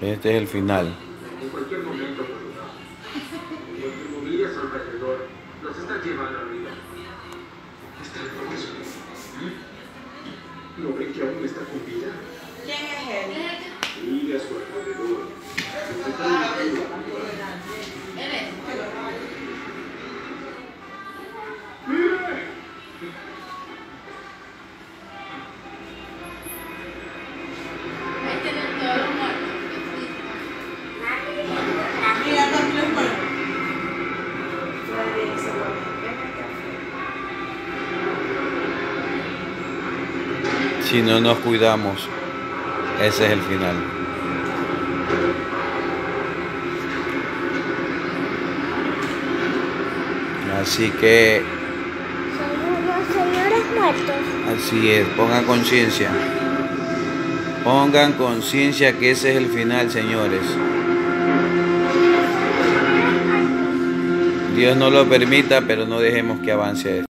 Este es el final. En cualquier momento movía a su alrededor los está llevando arriba. Está hermoso. ¿No ven que aún está con vida? ¿Quién es él? Si no nos cuidamos, ese es el final. Así que, Somos los señores muertos. así es, pongan conciencia. Pongan conciencia que ese es el final, señores. Dios no lo permita, pero no dejemos que avance esto.